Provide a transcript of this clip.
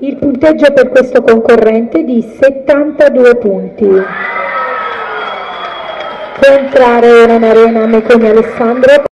Il punteggio per questo concorrente è di 72 punti. Può entrare ora in arena Meconi Alessandro